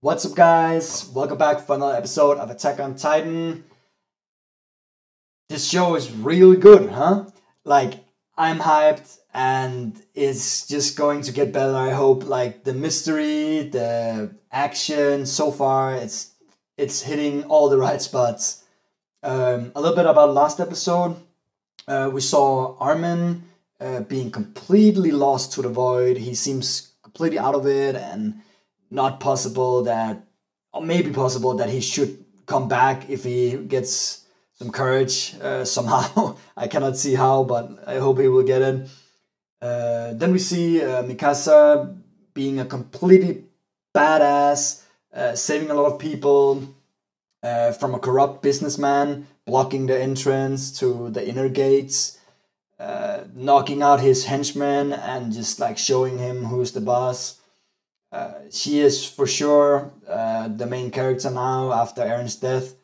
What's up, guys? Welcome back for another episode of Attack on Titan. This show is really good, huh? Like, I'm hyped and it's just going to get better, I hope. Like, the mystery, the action, so far, it's it's hitting all the right spots. Um, a little bit about last episode. Uh, we saw Armin uh, being completely lost to the void. He seems completely out of it and not possible that, or maybe possible that he should come back if he gets some courage uh, somehow. I cannot see how, but I hope he will get it. Uh, then we see uh, Mikasa being a completely badass, uh, saving a lot of people uh, from a corrupt businessman, blocking the entrance to the inner gates, uh, knocking out his henchmen, and just like showing him who's the boss. Uh, she is for sure uh, the main character now after Eren's death,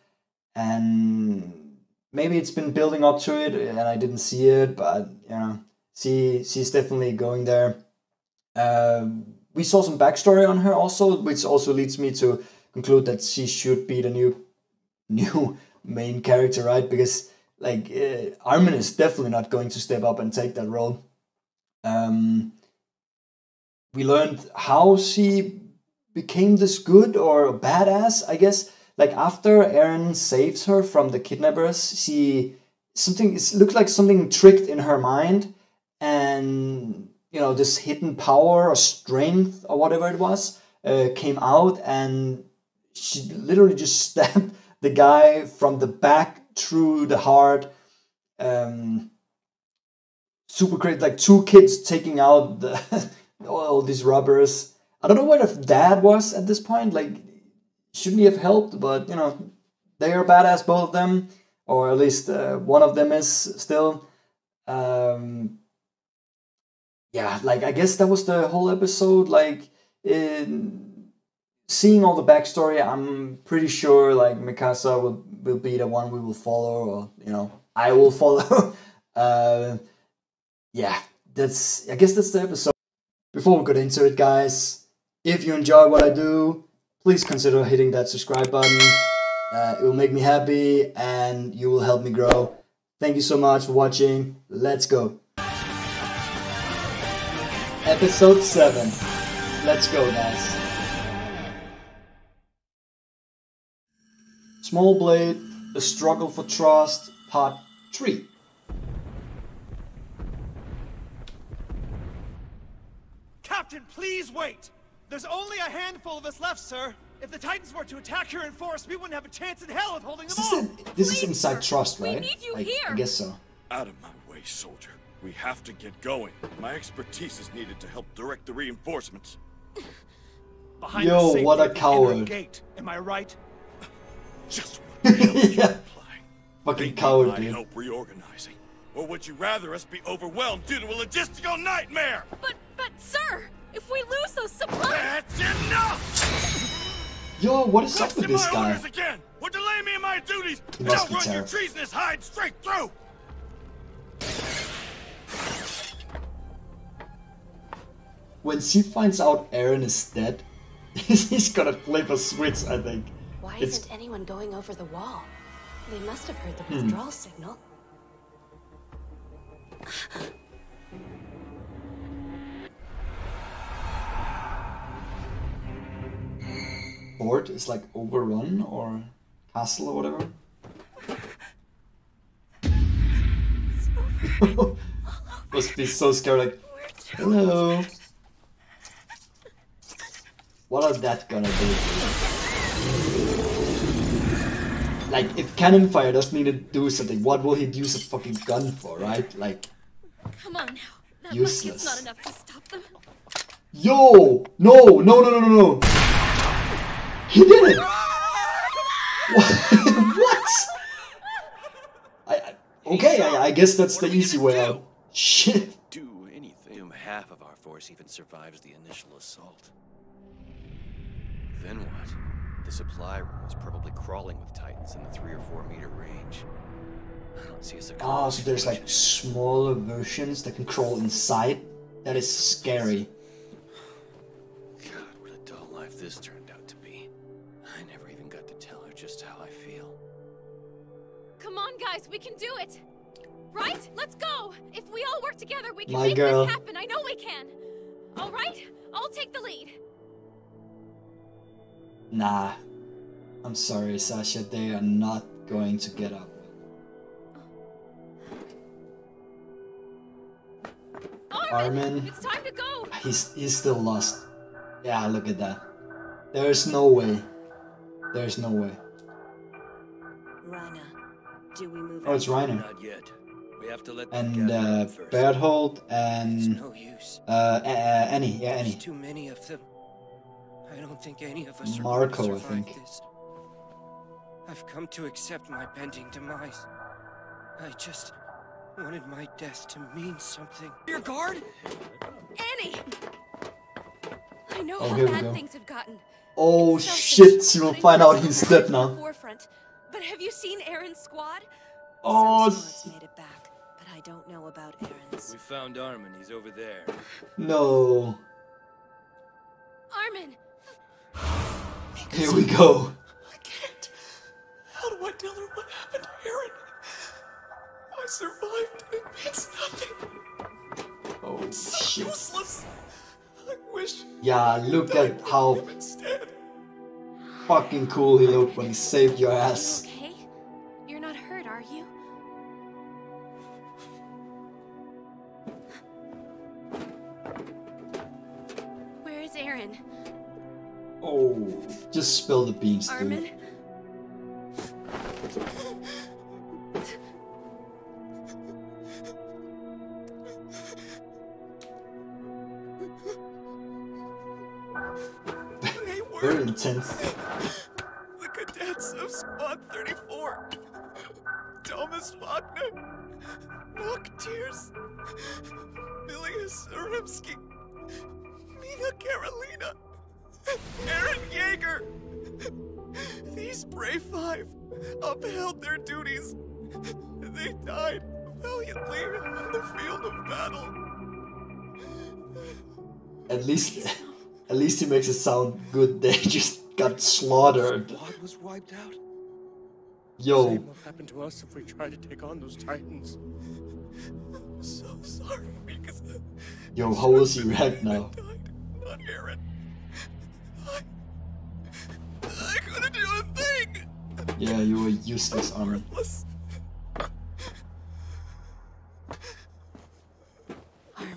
and maybe it's been building up to it, and I didn't see it, but you know, she she's definitely going there. Uh, we saw some backstory on her also, which also leads me to conclude that she should be the new new main character, right? Because like uh, Armin is definitely not going to step up and take that role. Um, we learned how she became this good or badass, I guess. Like after Eren saves her from the kidnappers, she something it looks like something tricked in her mind, and you know this hidden power or strength or whatever it was uh, came out, and she literally just stabbed the guy from the back through the heart. Um, super great, like two kids taking out the all these robbers. I don't know where the dad was at this point. Like, shouldn't he have helped? But you know, they are badass, both of them, or at least uh, one of them is still. Um, yeah, like I guess that was the whole episode. Like, in seeing all the backstory, I'm pretty sure like Mikasa will will be the one we will follow, or you know, I will follow. uh, yeah, that's I guess that's the episode. Before we get into it, guys, if you enjoy what I do, please consider hitting that subscribe button. Uh, it will make me happy and you will help me grow. Thank you so much for watching. Let's go. Episode 7. Let's go, guys. Small Blade, A Struggle for Trost, Part 3. Captain, please wait! There's only a handful of us left, sir. If the Titans were to attack here in force, we wouldn't have a chance in hell of holding them This off! is, this is inside sir. trust, We need you I, I guess so. Out of my way, soldier. We have to get going. My expertise is needed to help direct the reinforcements. Behind Yo, the what a of the inner coward. Gate. Am I right? Just what the hell did you Yeah. Fucking They need coward, my dude. help reorganizing. Or would you rather us be overwhelmed due to a logistical nightmare? But, but, sir, if we lose those supplies, That's enough! Yo, what is up Question with this my guy? orders again! Or delay me in my duties! He and must be run your treasonous hide straight through! When she finds out Eren is dead, he's gonna flip a switch, I think. Why It's- isn't anyone going over the wall? They must have heard the Hmm. withdrawal signal. Fort is like overrun or castle or whatever. Must be so scared, like, hello. What are that gonna do? Like, if cannon fire doesn't need to do something, what will he use a fucking gun for, right? Like, come on now. That Useless. not enough to stop them. yo! No, no, no, no, no, no! He did it! What? I, I, okay, I, I guess that's the easy way out. Shit. do anything. Half of our force even survives the initial assault. Then what? The supply room was probably crawling with Titans in the three or four meter range. I don't see us Ah, accomplishing so there's like smaller versions that can crawl inside. That is scary. God, what a dull life this turned out I never even got to tell her just how I feel. Come on, guys, we can do it! Right? Let's go! If we all work together, we can My make girl. this happen. I know we can! Alright, I'll take the lead. Nah. I'm sorry, Sasha. They are not going to get up. Armin. It's time to go. He's he's still lost. Yeah, look at that. There's no way. There's no way. Reiner, do we move Oh, it's out? Reiner. Not yet. We have to let And gather uh. Berthold and no use. uh, A- A- Annie. Yeah, There's Annie. too many of them. I don't think any of us Marco, I are going to think. this. I've come to accept my pending demise. I just wanted my death to mean something. Your guard? Annie! I know Oh, how bad things have gotten. Oh shit! She will find out he's dead now. Forefront. But have you seen Eren's squad? Oh Some made it back, but I don't know about Eren's. We found Armin. He's over there. no! Armin! Here we go. I can't. How do I tell her what happened to Eren? I survived. It means nothing. Oh shit! Useless. I wish Yeah, look at how him instead. Fucking cool he looked when he saved your ass. Okay? You're not hurt, are you? Where is Eren? Oh, just spill the beans, dude. Armin? They These brave five upheld their duties. They died valiantly on the field of battle. At least, at least he makes it sound good. They just got slaughtered. Squad was wiped out. Yo, Same will happen to us if we try to take on those titans. I'm so sorry because yo, how will she react now? died, not Eren. Yeah, you were useless, Armin. Worthless. Armin,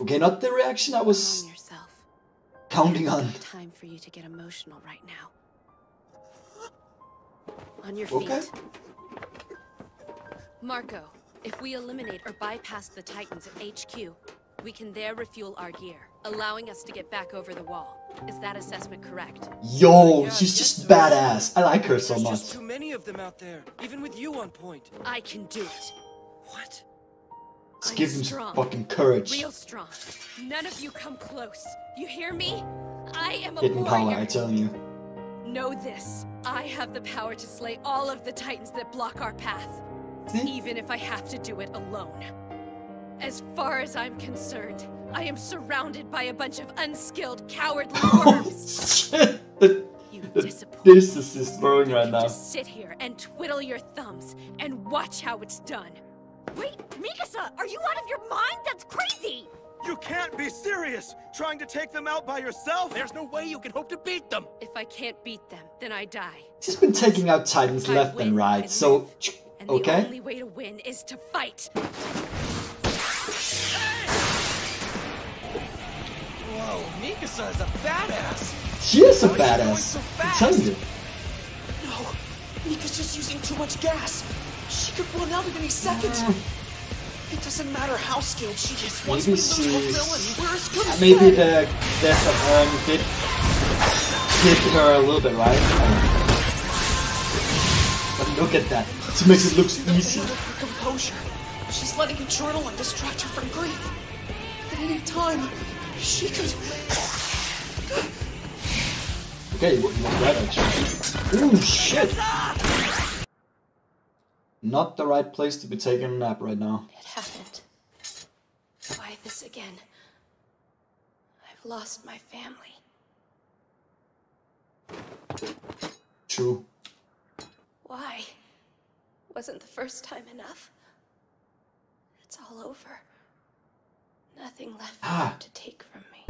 Okay, not the reaction I was yourself. counting on. Time for you to get emotional right now. On your feet. Okay. Marco, if we eliminate or bypass the Titans at HQ, we can there refuel our gear, allowing us to get back over the wall. Is that assessment correct? Yo, Yeah, she's yes, just sir. badass. I like her so much. just too many of them out there, even with you on point. I can do it. What? Let's I'm give him some strong. fucking courage. Real strong. None of you come close. You hear me? I am a Hidden power, warrior. I tell you. Know this. I have the power to slay all of the Titans that block our path. See? even if I have to do it alone. As far as I'm concerned, I am surrounded by a bunch of unskilled, cowardly worms. The, the this is just throwing right now. just sit here and twiddle your thumbs and watch how it's done. Wait, Mikasa, are you out of your mind? That's crazy! You can't be serious! Trying to take them out by yourself? There's no way you can hope to beat them. If I can't beat them, then I die. He's been taking out Titans I left win, and I right, so. live. And the only way to win is to fight. Whoa, Mikasa is a badass. She is a How is she going badass. so I'm telling you. No, Mika's just using too much gas. She could run out at any second. Ah. It doesn't matter how skilled she is. Once Maybe we lose we're as good as Maybe the death of Eren did hit her a little bit, right? But look at that. It makes it look easy. Composure. She's letting adrenaline distract her from grief. At any time, she could. Okay, you want actually. Ooh, shit! Not the right place to be taking a nap right now. It happened. Why this again? I've lost my family. True. Why? Wasn't the first time enough? It's all over. Nothing left for Ah. to take from me.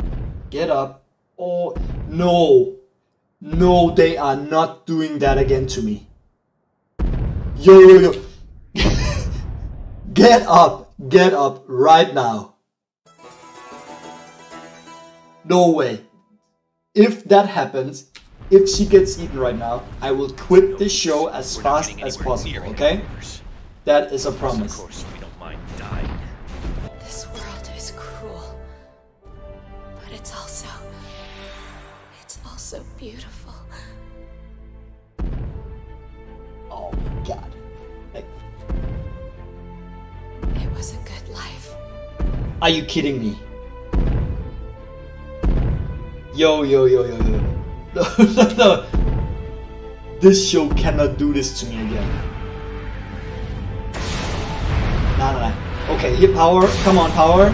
Get up. Oh, no. No, they are not doing that again to me. Yo, yo, yo. Get up. Get up right now. No way. If that happens, if she gets eaten right now, I will quit this show as fast as possible, okay? That is a promise. Also beautiful. Oh my god. Like, It was a good life. Are you kidding me? Yo, yo, yo, yo, yo. No, no, no. This show cannot do this to me again. Nah, nah, nah. Okay, hit power. Come on, power.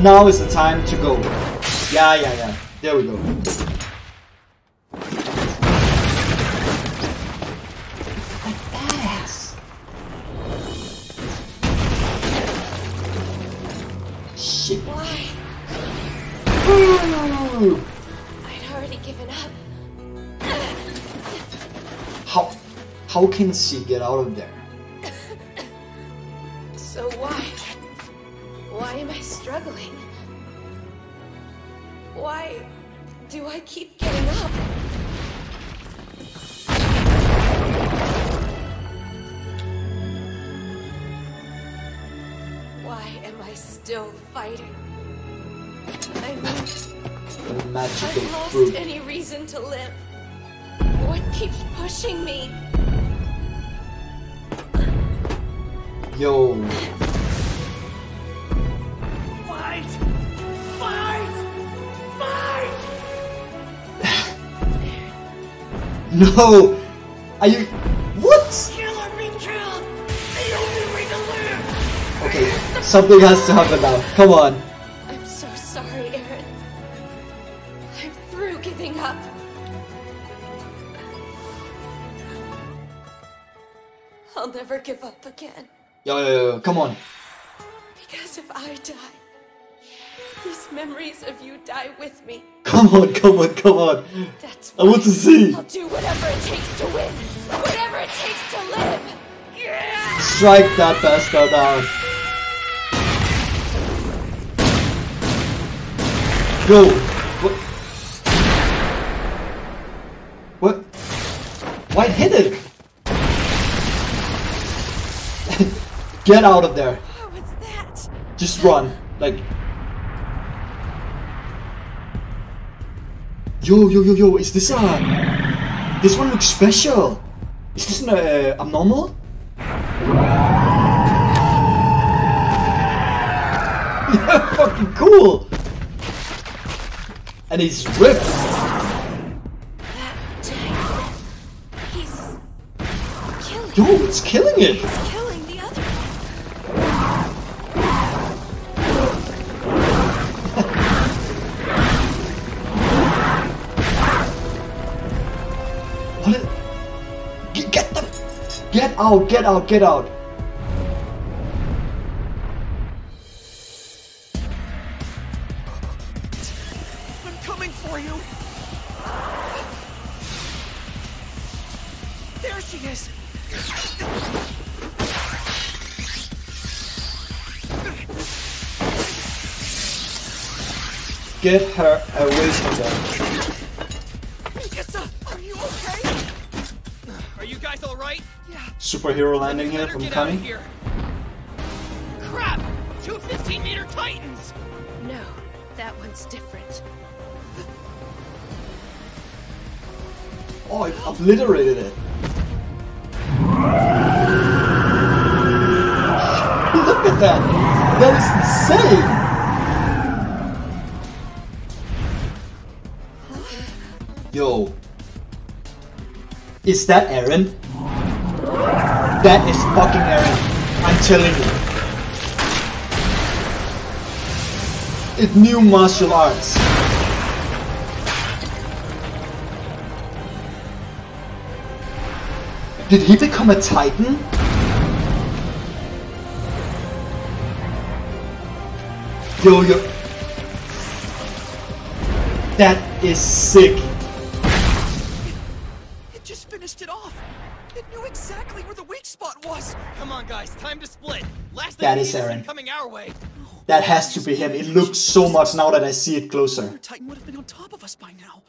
Now is the time to go. Yeah, yeah, yeah. There we go. Like badass. Shit. Why? I'd already given up. How how can she get out of there? Keep getting up? Why am I still fighting? I mean, Magical I've lost fruit. any reason to live. What keeps pushing me? Yo. No! Are you What? Kill or be killed! The only way to live! Okay, something has to happen now. Come on. I'm so sorry, Eren. I'm through giving up. I'll never give up again. Yo, yo, yo, come on. Because if I die, these memories of you die with me. Come on, come on, come on. That's I want to see. I'll do whatever it takes to win. Whatever it takes to live. Yeah! Strike that bastard down. Go. What? What? Why hit it? Get out of there. What was that? Just run. Like. Yo, yo, yo, yo, is this a. This one looks special. Is this an uh, abnormal? yeah, fucking cool! And he's ripped. That tank. He's killing. Yo, it's killing it! Out, get out, get out. I'm coming for you! There she is! Get her away from them. Superhero landing here Better from get Kami. here. Crap! Two 15 meter titans! No, that one's different. Oh, it obliterated it. Look at that! That is insane! Yo. Is that Eren? That is fucking Eren. I'm telling you. It knew martial arts. Did he become a Titan? Yo, yo. That is sick. Guys, time to split. Last That thing is we need Eren. him coming our way. That has to be him. It looks so much now that I see it closer. Another Titan would have been on top of us by now.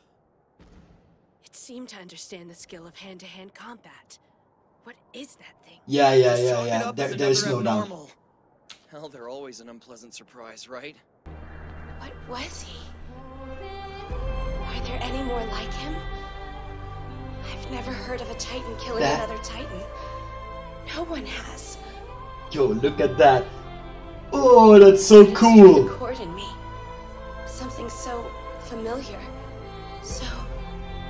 It seemed to understand the skill of hand-to-hand combat. What is that thing? Yeah, yeah, yeah, yeah. There, there's no another doubt. Hell, they're always an unpleasant surprise, right? What was he? Are there any more like him? I've never heard of a Titan killing That- another Titan. No one has. Yo, look at that. Oh, that's so cool. in me. Something so familiar. So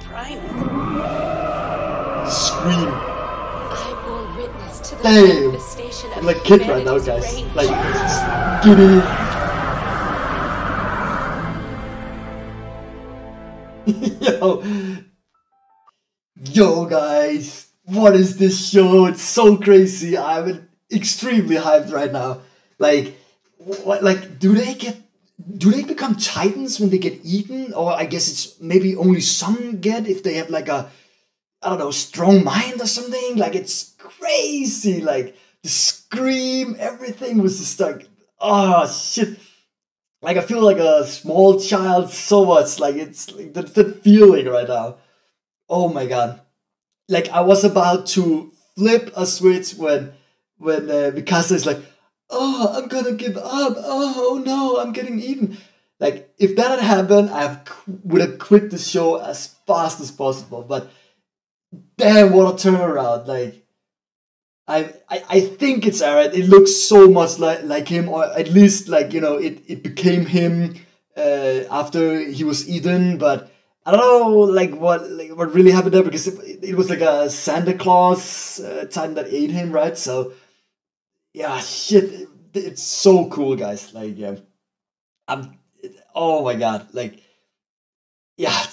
primal. Scream. I bore witness to the Damn. manifestation of I'm like kid right now, guys. Like, giddy. Yo. Yo, guys. What is this show? It's so crazy. I'm extremely hyped right now. Like, what? Like, do they get? Do they become titans when they get eaten? Or I guess it's maybe only some get if they have like a I don't know, strong mind or something. Like it's crazy. Like the scream, everything was just like, oh shit. Like I feel like a small child so much. Like it's like the, the feeling right now. Oh my god. Like I was about to flip a switch when when uh, Mikasa is like, oh, I'm gonna give up. Oh, no, I'm getting eaten. Like if that had happened, I would have quit the show as fast as possible. But damn what a turnaround like I, I I think it's Eren. It looks so much like like him, or at least like you know, it, it became him uh, after he was eaten. But I don't know, like what like what really happened there because it, it was like a Santa Claus uh, time that ate him, right? So yeah, shit, it- it's so cool, guys. Like yeah, I'm. Oh my god, like yeah,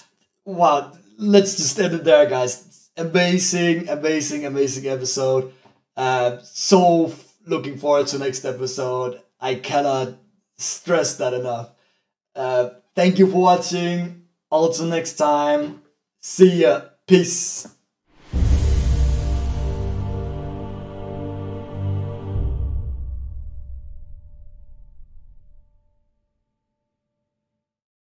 wow. Let's just end it there, guys. Amazing, amazing, amazing episode. Uh, so looking forward to next episode. I cannot stress that enough. Uh, thank you for watching. Also next time. See ya. Peace.